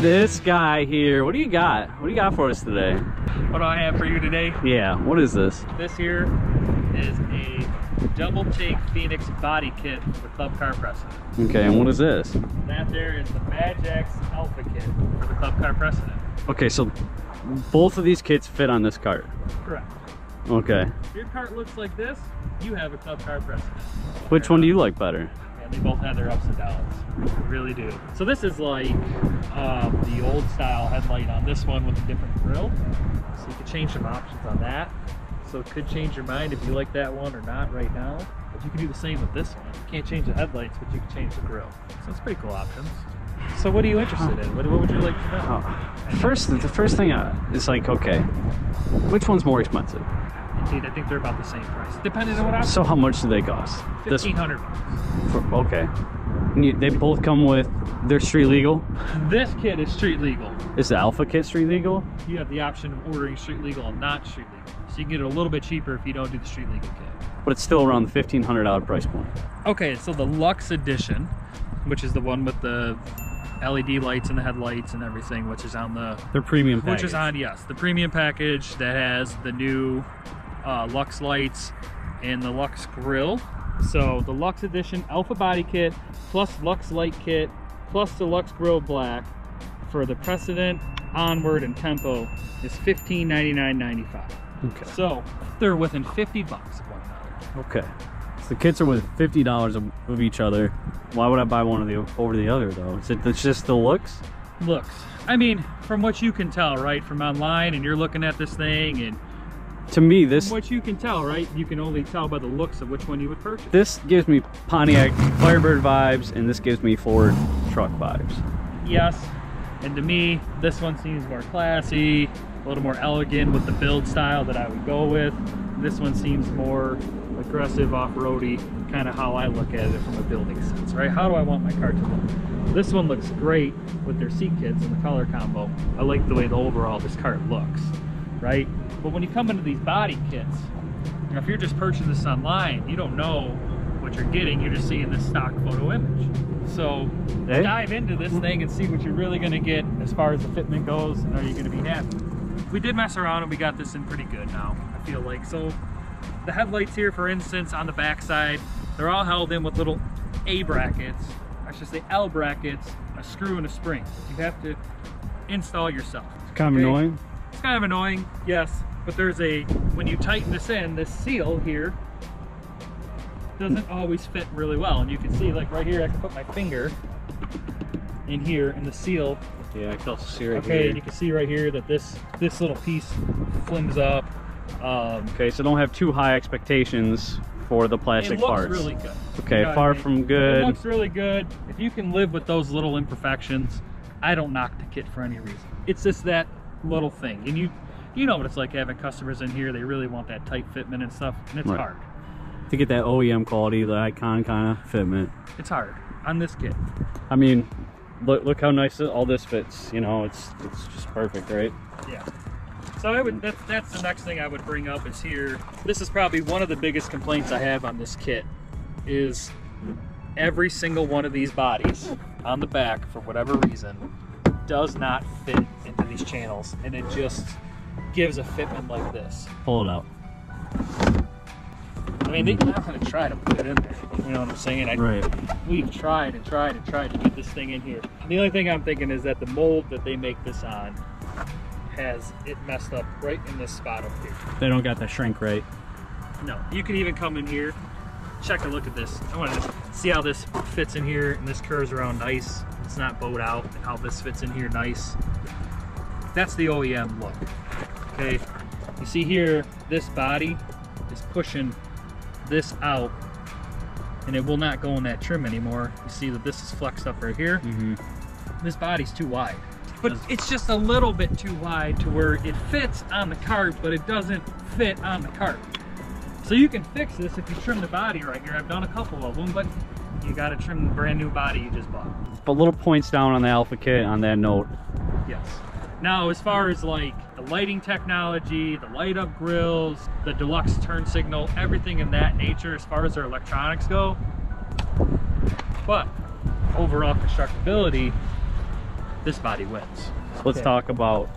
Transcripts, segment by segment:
this guy here. What do you got? What do you got for us today? What do I have for you today? Yeah, what is this? This here is a double take Phoenix body kit with Club Car Precedent. Okay, and what is this? That there is the MadJax Alpha kit for the Club Car Precedent. Okay, so both of these kits fit on this cart. Correct. Okay. If your cart looks like this, you have a Club Car Precedent. Which one do you like better? They both have their ups and downs. Really do. So this is like um, the old style headlight on this one with a different grill. So you can change some options on that. So it could change your mind if you like that one or not right now. But you can do the same with this one. You can't change the headlights, but you can change the grill. So it's pretty cool options. So what are you interested in? What, what would you like to know? Oh, first, the first thing uh, is like, okay, which one's more expensive? Indeed, I think they're about the same price. Depending on what option. So how much do they cost? 1500 bucks. okay. You- they both come with, they're street legal? This kit is street legal. Is the Alpha kit street legal? You have the option of ordering street legal and not street legal. So you can get it a little bit cheaper if you don't do the street legal kit. But it's still around the $1,500 price point. Okay, so the Lux Edition, which is the one with the LED lights and the headlights and everything, which is on the They're premium which is on yes the premium package that has the new uh, Lux lights and the Lux grill. So the Lux Edition Alpha Body Kit plus Lux Light Kit plus the Lux Grill Black for the Precedent, Onward, and Tempo is $1599.95. Okay. So they're within 50 bucks of one another. Okay. So the kits are with fifty dollars of, of each other. Why would I buy one of the over the other though? Is it it's just the looks? looks. I mean, from what you can tell, right, from online, and you're looking at this thing, and To me, from this what you can tell, right, you can only tell by the looks of which one you would purchase. this gives me Pontiac Firebird vibes, and this gives me Ford truck vibes. Yes, and to me, this one seems more classy, a little more elegant with the build style that I would go with. This one seems more aggressive, off-roady, kind of how I look at it from a building sense, right? How do I want my car to look? This one looks great with their seat kits and the color combo. I like the way the overall this cart looks, right? But when you come into these body kits, you know, if you're just purchasing this online, you don't know what you're getting. You're just seeing this stock photo image. So Hey. dive into this thing and see what you're really going to get as far as the fitment goes, and are you going to be happy? We did mess around and we got this in pretty good now. I feel like so. The headlights here, for instance, on the back side, they're all held in with little A brackets. I should say L brackets, a screw and a spring. You have to install yourself. It's kind of annoying. It's kind of annoying, yes, but there's a, when you tighten this in, this seal here doesn't always fit really well. And you can see, like right here, I can put my finger in here and the seal, Yeah, I can also see right okay, and here. you can see right here that this, this little piece flings up. Um, Okay, so don't have too high expectations for the plastic parts. it looks parts. really good. Okay, far I mean? from good. It looks really good. If you can live with those little imperfections, I don't knock the kit for any reason. It's just that little thing. And you you know what it's like having customers in here, they really want that tight fitment and stuff, and it's Right. hard. to get that OEM quality, the icon kind of fitment. It's hard on this kit. I mean, look look how nice all this fits. You know, it's it's just perfect, right? Yeah. So I would that's that's the next thing I would bring up is here. This is probably one of the biggest complaints I have on this kit is every single one of these bodies on the back for whatever reason does not fit into these channels and it just gives a fitment like this. Pull it out. I mean, they, I'm not gonna try to put it in there. You know what I'm saying? I, Right. We've tried and tried and tried to get this thing in here. The only thing I'm thinking is that the mold that they make this on has it messed up right in this spot up here. They don't got that shrink right. No, you can even come in here, check a look at this. I want to see how this fits in here and this curves around nice. It's not bowed out and how this fits in here nice. That's the OEM look. Okay, you see here, this body is pushing this out and it will not go in that trim anymore. You see that this is flexed up right here. Mm-hmm. This body's too wide. But it's just a little bit too wide to where it fits on the cart, but it doesn't fit on the cart. So you can fix this if you trim the body right here. I've done a couple of them, but you gotta trim the brand new body you just bought. But little points down on the Alpha kit on that note. Yes. Now, as far as like the lighting technology, the light up grills, the deluxe turn signal, everything in that nature, as far as their electronics go. But overall constructability, this body wins. So let's Okay. talk about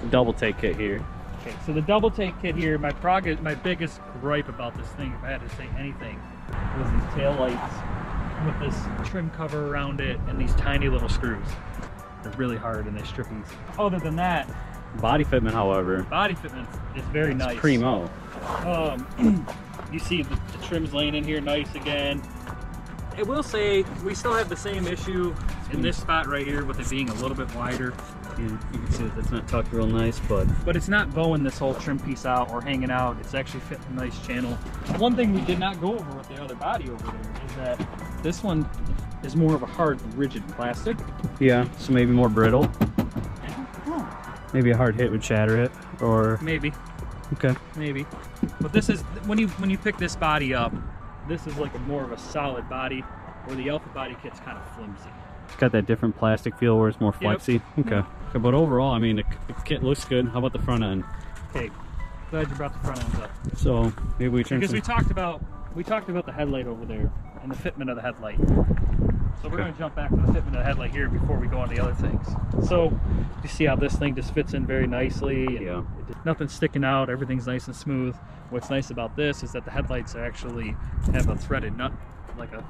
the double take kit here. Okay, so the double take kit here, my prog my biggest gripe about this thing, if I had to say anything, was these tail lights with this trim cover around it and these tiny little screws. They're really hard and they strip easy. Other than that, Body fitment, however, body fitment is very nice. primo. Um, you see the, the trim's laying in here nice again. I will say we still have the same issue in this spot right here with it being a little bit wider, You, you can see that it's not tucked real nice, but but it's not bowing this whole trim piece out or hanging out. It's actually fitting a nice channel. One thing we did not go over with the other body over there is that this one is more of a hard, rigid plastic. yeah, so maybe more brittle. Maybe a hard hit would shatter it, or Maybe, okay. maybe. But this is when you when you pick this body up, this is like a more of a solid body, where the Alpha body kit's kind of flimsy. It's got that different plastic feel where it's more Yep. flexy. Okay. okay. But overall, I mean, the, the kit looks good. How about the front end? Okay, glad you brought the front ends up. So maybe we turn because some, we talked about we talked about the headlight over there and the fitment of the headlight. So we're Okay. going to jump back to the fitment of the headlight here before we go on the other things. So you see how this thing just fits in very nicely. and Yeah. nothing's sticking out. Everything's nice and smooth. What's nice about this is that the headlights actually have a threaded nut, like a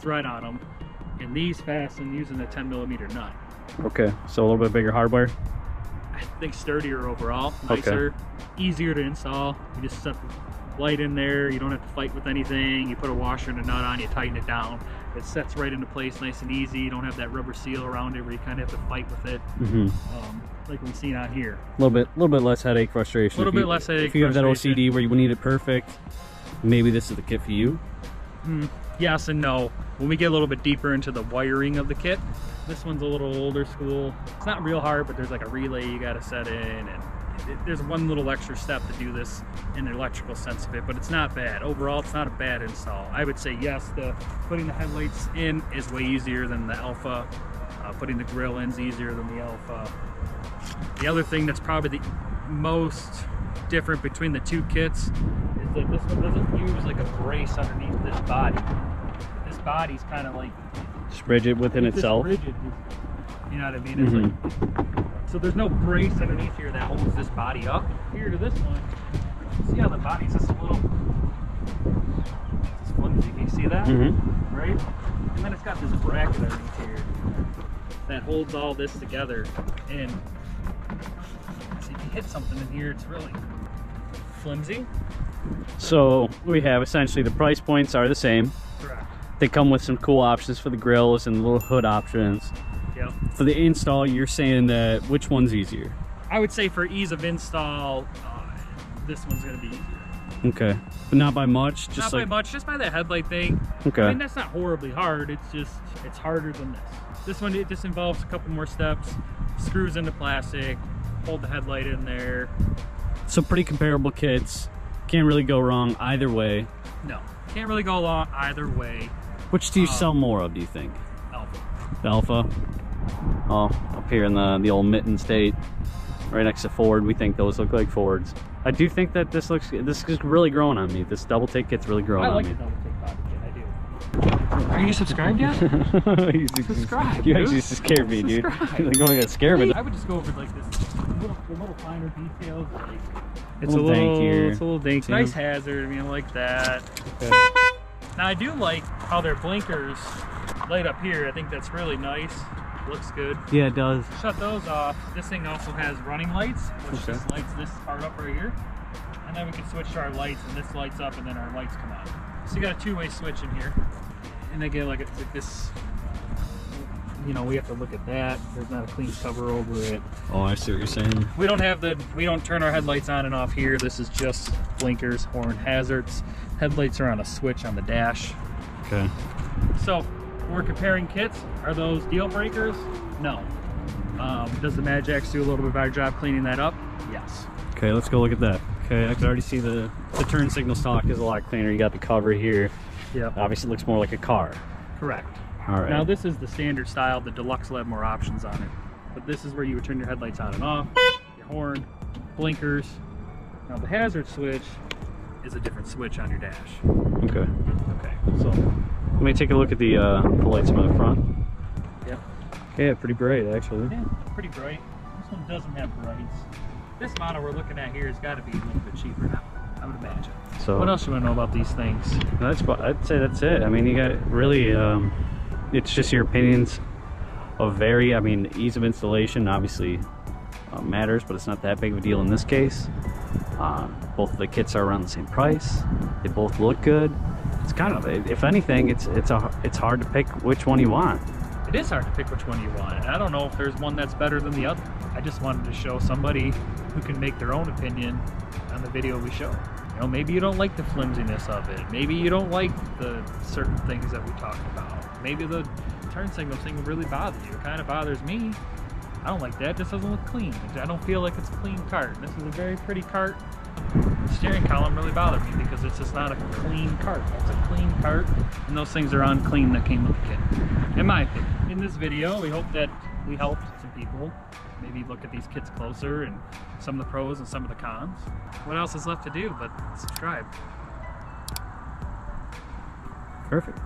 thread on them, and these fasten using a 10 millimeter nut. Okay. So a little bit bigger hardware. I think sturdier overall, Okay. nicer, easier to install. You just set the light in there. You don't have to fight with anything. You put a washer and a nut on, you tighten it down. It sets right into place nice and easy. You don't have that rubber seal around it where you kind of have to fight with it, Mm-hmm. um, like we've seen on here. A little bit, a little bit less headache, frustration. A little If you- bit less headache, If you have that. OCD where you need it perfect, maybe this is the kit for you. Mm, yes and no. When we get a little bit deeper into the wiring of the kit, this one's a little older school. It's not real hard, but there's like a relay you got to set in, and there's one little extra step to do this in the electrical sense of it, but it's not bad. Overall, it's not a bad install. I would say yes, the putting the headlights in is way easier than the Alpha. Uh, putting the grill in's easier than the Alpha. The other thing that's probably the most different between the two kits is that this one doesn't use like a brace underneath this body. This body's kind of like Just rigid within it's itself. rigid. You know what I mean? It's like so there's no brace underneath here that holds this body up. Here to this one, see how the body's just a little it's flimsy. Can you see that? Mm-hmm. right? And then it's got this bracket underneath here that holds all this together. And so if you hit something in here, it's really flimsy. So we have essentially the price points are the same. Correct. They come with some cool options for the grills and little hood options. For the install, you're saying that which one's easier? I would say for ease of install, uh, this one's gonna be easier. Okay, but not by much. Just not like by much, just by the headlight thing. okay, I mean, that's not horribly hard. It's just, it's harder than this. This one, it just involves a couple more steps. Screws into plastic, hold the headlight in there. so pretty comparable kits. Can't really go wrong either way. No, can't really go wrong either way. Which do you Um, sell more of? Do you think Alpha. the Alpha? Oh, up here in the the old Mitten State, right next to Ford, we think those look like Fords. I do think that this looks this is really growing on me. This double take kit's really growing I on like me. the double take body kit, I do. Are you subscribed yet? you Subscribe, You dude. actually just scared me, dude. Subscribe. Like, don't get scared me. I would just go over like this, little, the little finer details. Like, it's Little a little, dankier. it's a little dank. Yeah. Nice hazard. I mean, I like that. Okay. Now I do like how their blinkers light up here. I think that's really nice. Looks good. Yeah, it does. Shut those off. This thing also has running lights, which Okay. just lights this part up right here. And then we can switch to our lights, and this lights up, and then our lights come on. So you got a two-way switch in here. And again, like, it's like this, you know, we have to look at that. There's not a clean cover over it. Oh, I see what you're saying. We don't have the, we don't turn our headlights on and off here. This is just blinkers, horn hazards. Headlights are on a switch on the dash. Okay. So we're comparing kits. Are those deal breakers? No. Um, does the MadJax do a little bit better job cleaning that up? Yes. Okay, let's go look at that. Okay, I can already see the the turn signal stock is a lot cleaner. You got the cover here. Yeah. Obviously, it looks more like a car. Correct. All right. Now this is the standard style. The deluxe will have more options on it. But this is where you would turn your headlights on and off, your horn, blinkers. Now the hazard switch is a different switch on your dash. okay. Okay. So Let me take a look at the uh, the lights from the front. Yep. Yeah, pretty bright actually. Yeah, pretty bright. This one doesn't have brights. This model we're looking at here has got to be a little bit cheaper now, I would imagine. So What else you want to know about these things? That's I'd say. That's it. I mean, you got really. Um, it's just your opinions of vary. I mean, ease of installation obviously uh, matters, but it's not that big of a deal in this case. Uh, both of the kits are around the same price. They both look good. It's kind of, if anything, it's it's a it's hard to pick which one you want. It is hard to pick which one you want. And I don't know if there's one that's better than the other. I just wanted to show somebody who can make their own opinion on the video we show. You know, maybe you don't like the flimsiness of it. Maybe you don't like the certain things that we talked about. Maybe the turn signal thing really bothers you. It kind of bothers me. I don't like that. This doesn't look clean. I don't feel like it's a clean cart. This is a very pretty cart. Steering column really bothered me because it's just not a clean cart. It's a clean cart, and those things are unclean that came with the kit. In my opinion. In this video, we hope that we helped some people maybe look at these kits closer and some of the pros and some of the cons. What else is left to do but subscribe? Perfect.